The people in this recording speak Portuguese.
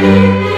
Música